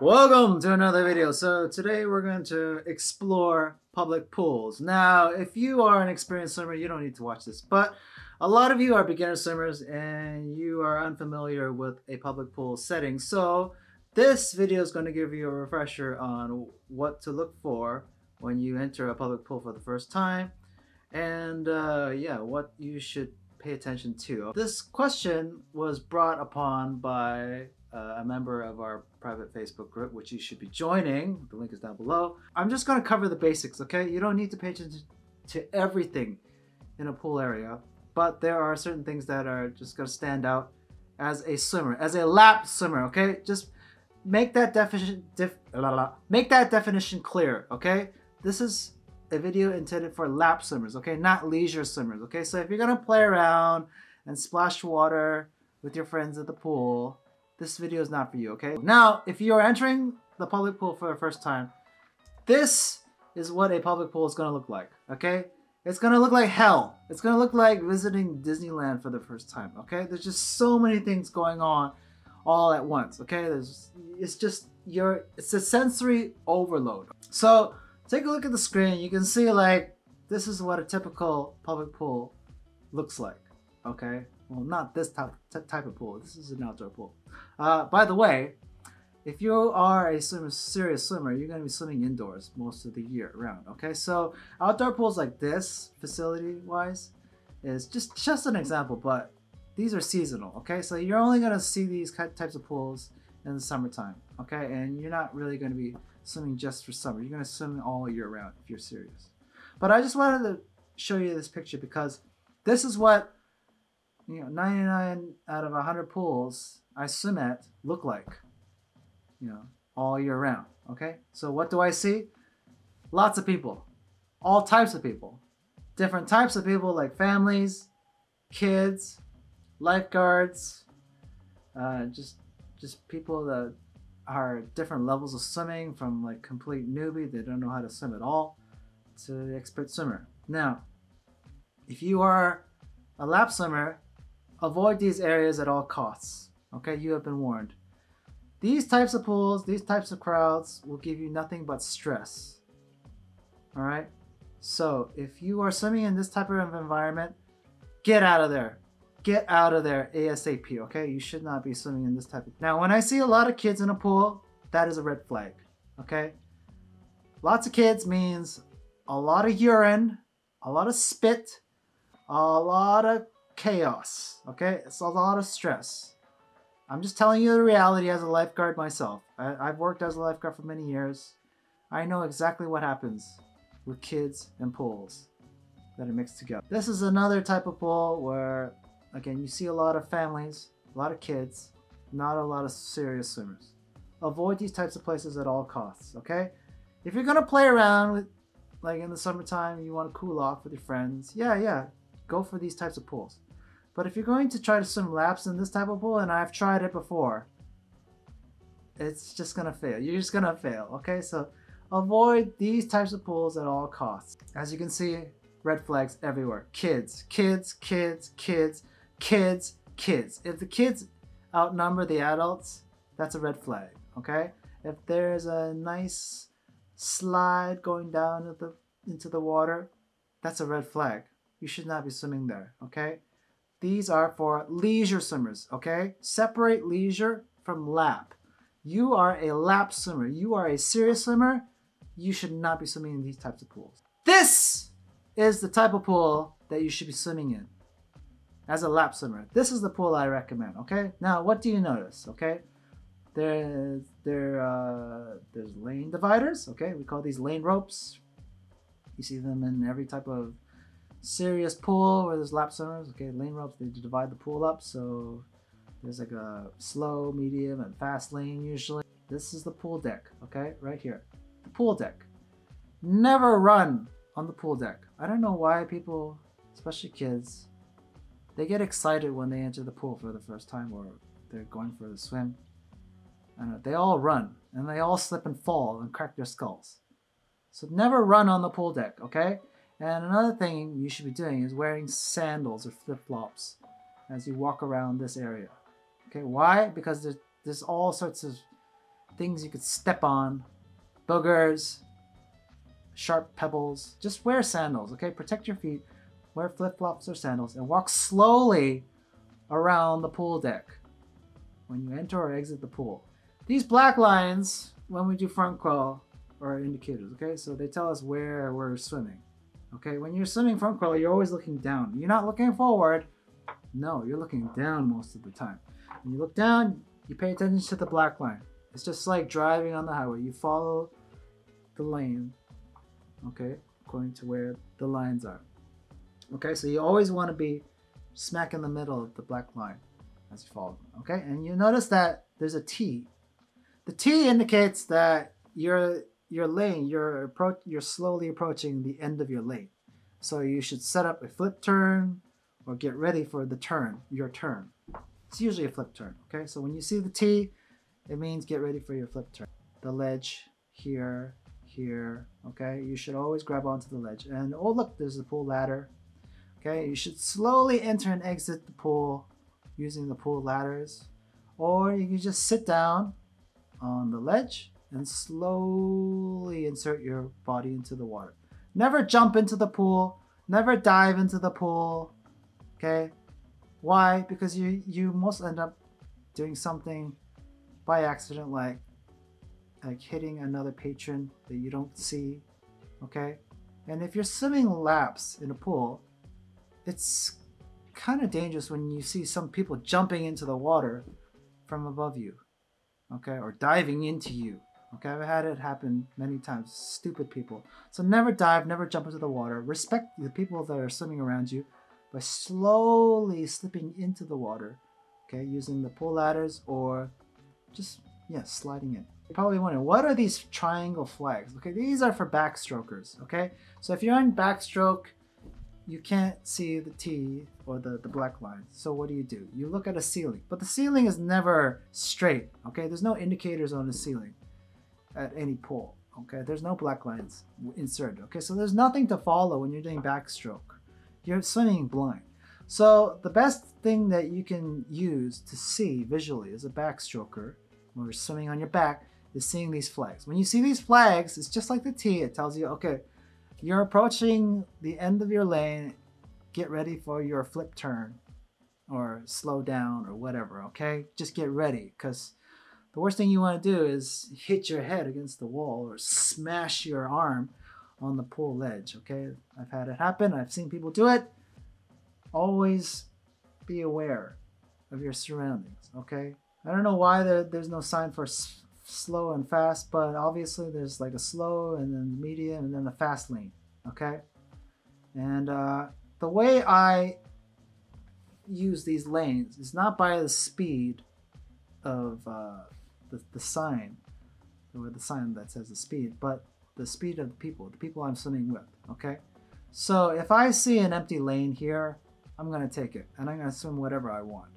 Welcome to another video. So today we're going to explore public pools. Now, if you are an experienced swimmer, you don't need to watch this, but a lot of you are beginner swimmers and you are unfamiliar with a public pool setting. So this video is going to give you a refresher on what to look for when you enter a public pool for the first time and uh, yeah, what you should pay attention to. This question was brought upon by uh, a member of our private Facebook group, which you should be joining. The link is down below. I'm just going to cover the basics, okay? You don't need to pay attention to everything in a pool area, but there are certain things that are just going to stand out as a swimmer, as a lap swimmer, okay? Just make that definition def, make that definition clear, okay? This is a video intended for lap swimmers, okay? Not leisure swimmers, okay? So if you're going to play around and splash water with your friends at the pool, this video is not for you, okay? Now, if you are entering the public pool for the first time, this is what a public pool is going to look like, okay? It's going to look like hell. It's going to look like visiting Disneyland for the first time, okay? There's just so many things going on all at once, okay? There's, it's just, your it's a sensory overload. So, take a look at the screen. You can see, like, this is what a typical public pool looks like, okay? Well, not this type, type of pool. This is an outdoor pool. Uh, by the way, if you are a swimmer, serious swimmer, you're going to be swimming indoors most of the year round. Okay, so outdoor pools like this, facility-wise, is just just an example, but these are seasonal. Okay, so you're only going to see these types of pools in the summertime. Okay, and you're not really going to be swimming just for summer. You're going to swim all year round if you're serious. But I just wanted to show you this picture because this is what you know 99 out of 100 pools I swim at look like you know all year round okay? So what do I see? Lots of people. All types of people. Different types of people like families kids lifeguards uh, just just people that are different levels of swimming from like complete newbie. They don't know how to swim at all to the expert swimmer. Now if you are a lap swimmer Avoid these areas at all costs. Okay, you have been warned. These types of pools, these types of crowds will give you nothing but stress. Alright? So, if you are swimming in this type of environment, get out of there. Get out of there ASAP, okay? You should not be swimming in this type of... Now, when I see a lot of kids in a pool, that is a red flag, okay? Lots of kids means a lot of urine, a lot of spit, a lot of chaos. Okay, it's a lot of stress. I'm just telling you the reality as a lifeguard myself. I, I've worked as a lifeguard for many years. I know exactly what happens with kids and pools that are mixed together. This is another type of pool where, again, you see a lot of families, a lot of kids, not a lot of serious swimmers. Avoid these types of places at all costs, okay? If you're gonna play around with, like in the summertime, you want to cool off with your friends, yeah, yeah, go for these types of pools. But if you're going to try to swim laps in this type of pool, and I've tried it before, it's just gonna fail. You're just gonna fail, okay? So avoid these types of pools at all costs. As you can see, red flags everywhere. Kids, kids, kids, kids, kids, kids. If the kids outnumber the adults, that's a red flag, okay? If there's a nice slide going down into the, into the water, that's a red flag. You should not be swimming there, okay? These are for leisure swimmers, okay? Separate leisure from lap. You are a lap swimmer. You are a serious swimmer. You should not be swimming in these types of pools. This is the type of pool that you should be swimming in as a lap swimmer. This is the pool I recommend, okay? Now, what do you notice, okay? There's, there, uh, there's lane dividers, okay? We call these lane ropes. You see them in every type of serious pool where there's lap swimmers. Okay, lane ropes, they divide the pool up. So there's like a slow, medium, and fast lane usually. This is the pool deck, okay, right here. The pool deck. Never run on the pool deck. I don't know why people, especially kids, they get excited when they enter the pool for the first time or they're going for a swim. Know, they all run and they all slip and fall and crack their skulls. So never run on the pool deck, okay? And another thing you should be doing is wearing sandals or flip-flops as you walk around this area. Okay, why? Because there's, there's all sorts of things you could step on, boogers, sharp pebbles. Just wear sandals, okay? Protect your feet. Wear flip flops or sandals and walk slowly around the pool deck when you enter or exit the pool. These black lines, when we do front crawl, are indicators, okay? So they tell us where we're swimming. Okay, when you're swimming front crawl, you're always looking down. You're not looking forward. No, you're looking down most of the time. When you look down, you pay attention to the black line. It's just like driving on the highway. You follow the lane, okay, according to where the lines are. Okay, so you always want to be smack in the middle of the black line as you follow okay? And you notice that there's a T. The T indicates that your your lane, you're you're slowly approaching the end of your lane. So you should set up a flip turn or get ready for the turn, your turn. It's usually a flip turn, okay? So when you see the T, it means get ready for your flip turn. The ledge here, here, okay? You should always grab onto the ledge. And oh, look, there's the pool ladder. Okay, you should slowly enter and exit the pool using the pool ladders. Or you can just sit down on the ledge and slowly insert your body into the water. Never jump into the pool. Never dive into the pool. Okay? Why? Because you you most end up doing something by accident like like hitting another patron that you don't see. Okay? And if you're swimming laps in a pool, it's kind of dangerous when you see some people jumping into the water from above you. Okay? Or diving into you. Okay, I've had it happen many times. Stupid people. So never dive, never jump into the water. Respect the people that are swimming around you by slowly slipping into the water. Okay, using the pool ladders or just yeah, sliding in. You're probably wondering, what are these triangle flags? Okay, these are for backstrokers. Okay, so if you're in backstroke, you can't see the T or the, the black line. So what do you do? You look at a ceiling, but the ceiling is never straight. Okay, there's no indicators on the ceiling at any pool. Okay, there's no black lines inserted. Okay, so there's nothing to follow when you're doing backstroke. You're swimming blind. So the best thing that you can use to see visually as a backstroker when you're swimming on your back is seeing these flags. When you see these flags, it's just like the T. It tells you, okay, you're approaching the end of your lane. Get ready for your flip turn or slow down or whatever, okay? Just get ready because the worst thing you want to do is hit your head against the wall or smash your arm on the pool ledge, okay? I've had it happen. I've seen people do it. Always be aware of your surroundings, okay? I don't know why there, there's no sign for slow and fast, but obviously there's like a slow and then the medium and then the fast lane, okay? And uh, the way I use these lanes is not by the speed of uh, the, the sign or the sign that says the speed, but the speed of the people, the people I'm swimming with. Okay. So if I see an empty lane here, I'm gonna take it and I'm gonna swim whatever I want.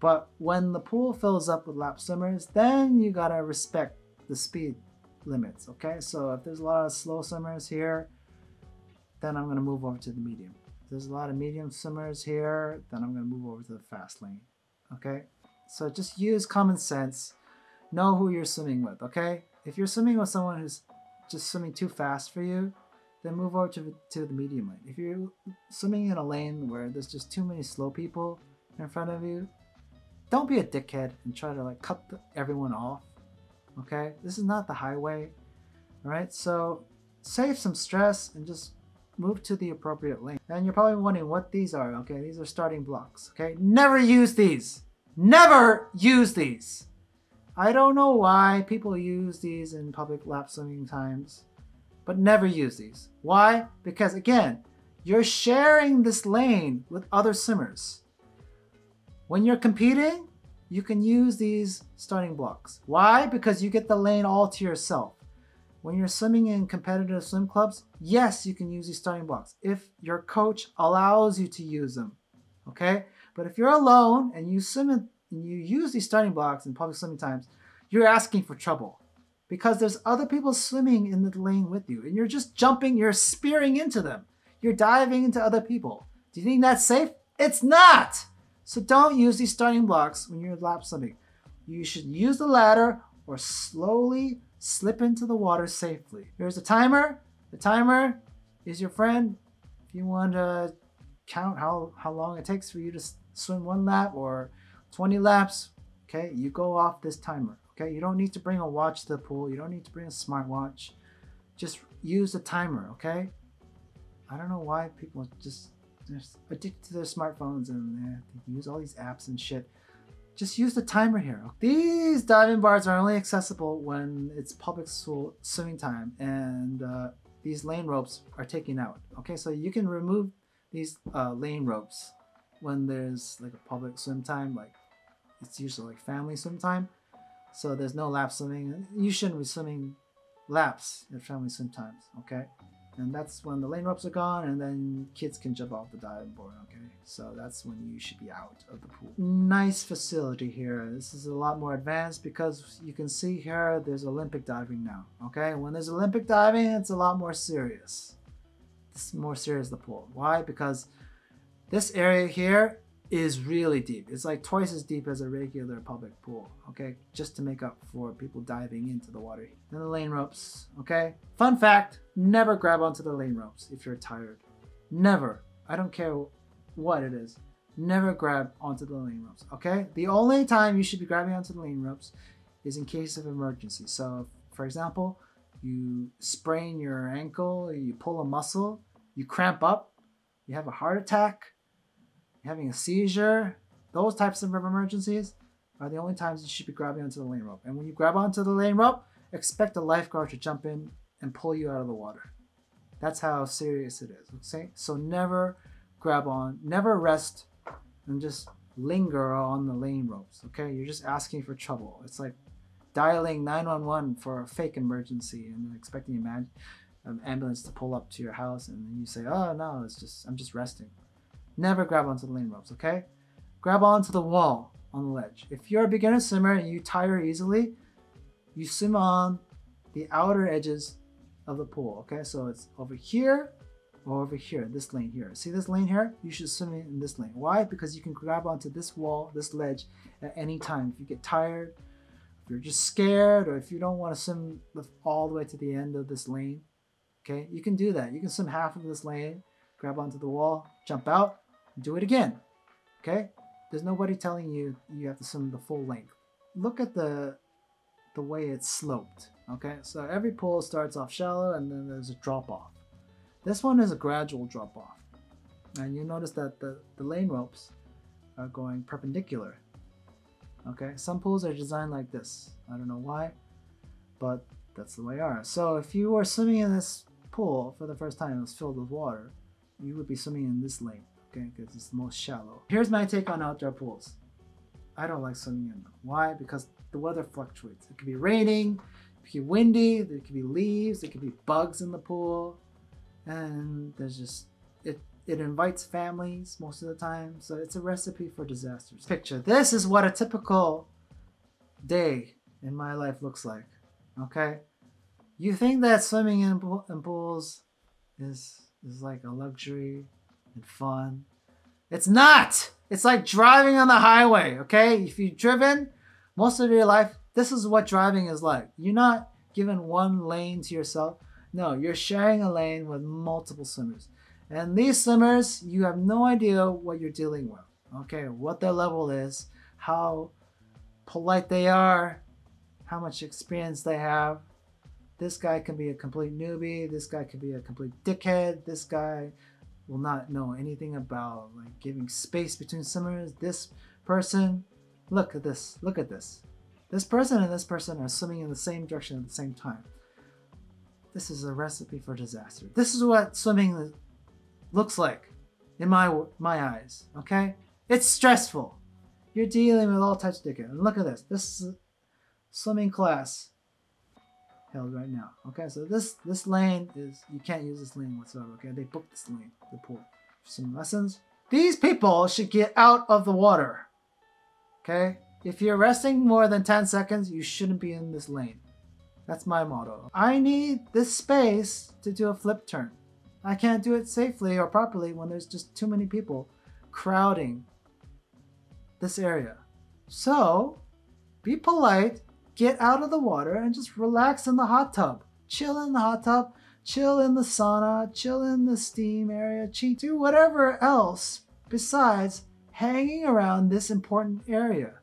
But when the pool fills up with lap swimmers, then you gotta respect the speed limits. Okay. So if there's a lot of slow swimmers here, then I'm gonna move over to the medium. If there's a lot of medium swimmers here, then I'm gonna move over to the fast lane. Okay. So just use common sense know who you're swimming with, okay? If you're swimming with someone who's just swimming too fast for you, then move over to, to the medium lane. If you're swimming in a lane where there's just too many slow people in front of you, don't be a dickhead and try to like cut the, everyone off. Okay? This is not the highway. All right? So save some stress and just move to the appropriate lane. And you're probably wondering what these are. Okay? These are starting blocks. Okay? Never use these. Never use these. I don't know why people use these in public lap swimming times, but never use these. Why? Because again, you're sharing this lane with other swimmers. When you're competing, you can use these starting blocks. Why? Because you get the lane all to yourself. When you're swimming in competitive swim clubs, yes, you can use these starting blocks if your coach allows you to use them. Okay? But if you're alone and you swim in and you use these starting blocks in public swimming times, you're asking for trouble because there's other people swimming in the lane with you and you're just jumping, you're spearing into them. You're diving into other people. Do you think that's safe? It's not. So don't use these starting blocks when you're lap swimming. You should use the ladder or slowly slip into the water safely. There's a timer. The timer is your friend. If you want to count how, how long it takes for you to swim one lap or 20 laps, okay, you go off this timer. Okay, you don't need to bring a watch to the pool. You don't need to bring a smartwatch. Just use the timer, okay? I don't know why people just they're addicted to their smartphones and they use all these apps and shit. Just use the timer here. These diving bars are only accessible when it's public swimming time and uh, these lane ropes are taken out. Okay, so you can remove these uh, lane ropes when there's like a public swim time, like it's usually like family swim time. So there's no lap swimming. You shouldn't be swimming laps at family swim times, okay? and that's when the lane ropes are gone and then kids can jump off the diving board okay? So that's when you should be out of the pool. Nice facility here. This is a lot more advanced because you can see here there's olympic diving now okay? When there's olympic diving it's a lot more serious. It's more serious the pool. Why? Because this area here is really deep. It's like twice as deep as a regular public pool, okay? Just to make up for people diving into the water. Then the lane ropes, okay? Fun fact, never grab onto the lane ropes if you're tired. Never. I don't care what it is. Never grab onto the lane ropes, okay? The only time you should be grabbing onto the lane ropes is in case of emergency. So, for example, you sprain your ankle, you pull a muscle, you cramp up, you have a heart attack, having a seizure, those types of emergencies are the only times you should be grabbing onto the lane rope. And when you grab onto the lane rope, expect a lifeguard to jump in and pull you out of the water. That's how serious it is. Okay? So never grab on, never rest and just linger on the lane ropes. Okay? You're just asking for trouble. It's like dialing 911 for a fake emergency and expecting an ambulance to pull up to your house and then you say, "Oh no, it's just I'm just resting." Never grab onto the lane ropes, okay? Grab onto the wall on the ledge. If you're a beginner swimmer and you tire easily, you swim on the outer edges of the pool, okay? So it's over here or over here, this lane here. See this lane here? You should swim in this lane. Why? Because you can grab onto this wall, this ledge at any time. If you get tired, if you're just scared, or if you don't want to swim all the way to the end of this lane, okay? You can do that. You can swim half of this lane, grab onto the wall, jump out, do it again. Okay? There's nobody telling you you have to swim the full length. Look at the the way it's sloped. Okay, so every pool starts off shallow and then there's a drop off. This one is a gradual drop off. And you notice that the, the lane ropes are going perpendicular. Okay, some pools are designed like this. I don't know why, but that's the way they are. So if you were swimming in this pool for the first time, it was filled with water, you would be swimming in this lane okay, because it's most shallow. Here's my take on outdoor pools. I don't like swimming in them. Why? Because the weather fluctuates. It could be raining, it could be windy, there could be leaves, there could be bugs in the pool, and there's just it. It invites families most of the time, so it's a recipe for disasters. Picture this is what a typical day in my life looks like. Okay, you think that swimming in, in pools is is like a luxury and fun. It's not! It's like driving on the highway, okay? If you've driven most of your life, this is what driving is like. You're not given one lane to yourself. No, you're sharing a lane with multiple swimmers. And these swimmers, you have no idea what you're dealing with. Okay, what their level is, how polite they are, how much experience they have. This guy can be a complete newbie. This guy could be a complete dickhead. This guy will not know anything about like giving space between swimmers. This person, look at this, look at this. This person and this person are swimming in the same direction at the same time. This is a recipe for disaster. This is what swimming looks like in my my eyes. Okay, it's stressful. You're dealing with all types of dickhead. And look at this. This is swimming class held right now. Okay, so this this lane is you can't use this lane whatsoever. Okay, they booked this lane, the pool. Some lessons. These people should get out of the water. Okay, if you're resting more than 10 seconds, you shouldn't be in this lane. That's my motto. I need this space to do a flip turn. I can't do it safely or properly when there's just too many people crowding this area. So, be polite get out of the water and just relax in the hot tub. Chill in the hot tub, chill in the sauna, chill in the steam area, do whatever else besides hanging around this important area.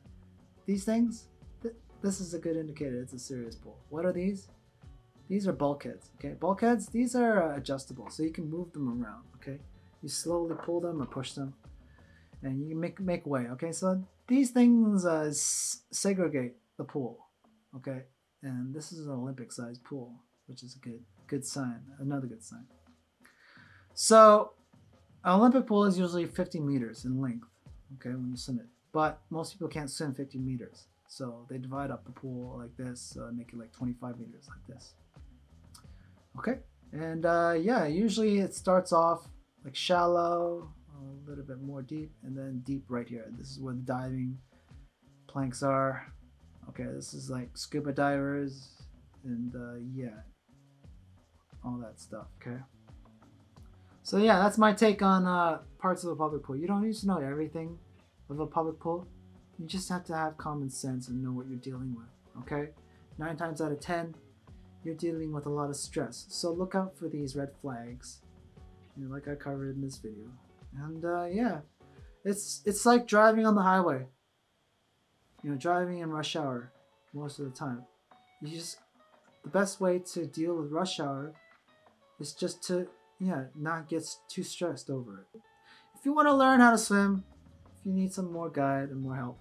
These things, th- this is a good indicator it's a serious pool. What are these? These are bulkheads. Okay, bulkheads. These are uh, adjustable, so you can move them around. Okay, you slowly pull them or push them, and you make make way. Okay, so these things uh, segregate the pool. Okay, and this is an Olympic-sized pool, which is a good good sign. Another good sign. So, an Olympic pool is usually 50 meters in length. Okay, when you swim it, but most people can't swim 50 meters. So they divide up the pool like this, uh, make it like 25 meters like this. Okay, and uh, yeah, usually it starts off like shallow, a little bit more deep, and then deep right here. This is where the diving planks are. Okay, this is like scuba divers, and uh, yeah, all that stuff. Okay. So yeah, that's my take on uh, parts of the public pool. You don't need to know everything of a public pool. You just have to have common sense and know what you're dealing with. Okay. Nine times out of ten, you're dealing with a lot of stress. So look out for these red flags, you know, like I covered in this video. And uh, yeah, it's it's like driving on the highway. You know, driving in rush hour most of the time. You just the best way to deal with rush hour is just to yeah not get too stressed over it. If you want to learn how to swim, if you need some more guide and more help,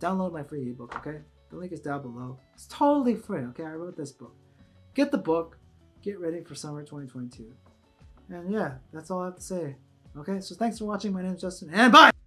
download my free ebook. Okay, the link is down below. It's totally free. Okay, I wrote this book get the book, get ready for summer 2022. And yeah, that's all I have to say. Okay, so thanks for watching. My name is Justin, and bye!